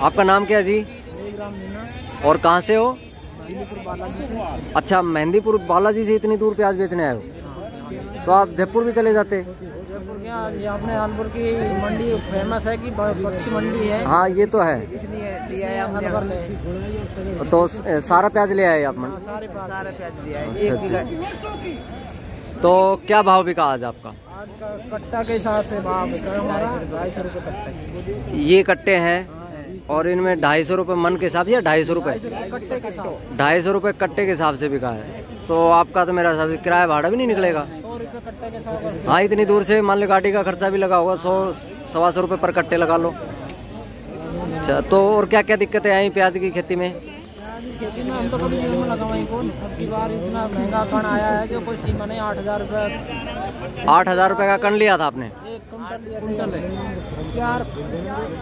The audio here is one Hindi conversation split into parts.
आपका नाम क्या है जी? और कहाँ से हो? से। अच्छा मेहंदीपुर बालाजी से इतनी दूर प्याज बेचने आए हो? तो आप जयपुर भी चले जाते? जयपुर क्या अपने कानपुर की मंडी फ़ेमस है कि बहुत अच्छी मंडी है। हाँ ये तो है। इसलिए है ले तो सारा प्याज ले आए आप मन सारे सारे प्याज लिया अच्छा, अच्छा। तो क्या भाव बिका आज आपका? आज का कट्टा के हिसाब से भाव बिका ढाई सौ रुपये कट्टा। ये कट्टे हैं। और इनमें ढाई सौ रुपये मन के हिसाब से या ढाई सौ रुपये? ढाई सौ रुपये कट्टे के हिसाब से। बिका है। तो आपका तो मेरा हिसाब से किराया भाड़ा भी नहीं निकलेगा। हाँ इतनी दूर से मान लो गाड़ी का खर्चा भी लगा होगा सौ सवा सौ रुपये पर कट्टे लगा लो। अच्छा तो और क्या क्या दिक्कतें आई प्याज की खेती में? खेती में हम तो कभी नहीं लगावाई कौन? अब की बार इतना महँगा कण आया है जो कोई सीमा नहीं आठ हज़ार रुपये। आठ हज़ार रुपये का कण लिया था आपने? एक कुंटल चार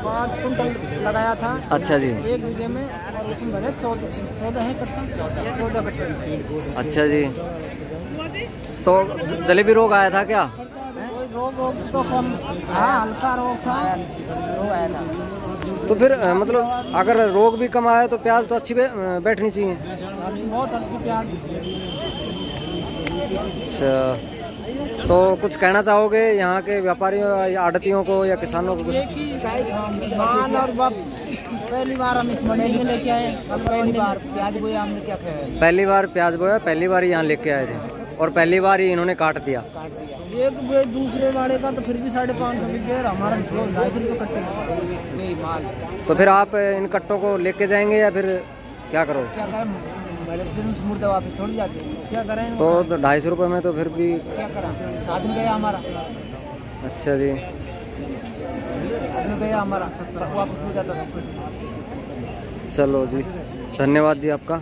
पाँच कुंटल लगाया था। अच्छा जी। एक बीघे में और उसमें भरे चौदह चौदह है कट्टा। चौदह कट्टे। अच्छा जी। तो जलेबी रोग आया था क्या? कोई रोग तो कम हाँ हल्का रोग था। रोग आया था। तो फिर मतलब अगर रोग भी कम आया तो प्याज तो अच्छी बे- बैठनी चाहिए। अच्छा तो कुछ कहना चाहोगे यहाँ के व्यापारियों या आड़तियों को या किसानों को कुछ? और पहली बार हम इस मंडी में लेके आए। पहली बार प्याज बोया हमने क्या खाया? पहली बार प्याज बोया पहली बार यहाँ लेके आए थे। और पहली बार ही इन्होंने काट दिया। एक बे दूसरे वाले का तो फिर भी साढ़े पाँच सौ बिके हमारा तो ढाई सौ रुपये कट्टे माल तो फिर आप इन कट्टों को लेके जाएँगे या फिर क्या करोगे? क्या करें? मुर्दा वापस थोड़ी जाते क्या करें? तो ढाई सौ रुपये में तो फिर भी क्या करा? साधन गया हमारा। अच्छा जी। गया हमारा। वापस नहीं जाता चलो जी। धन्यवाद जी आपका।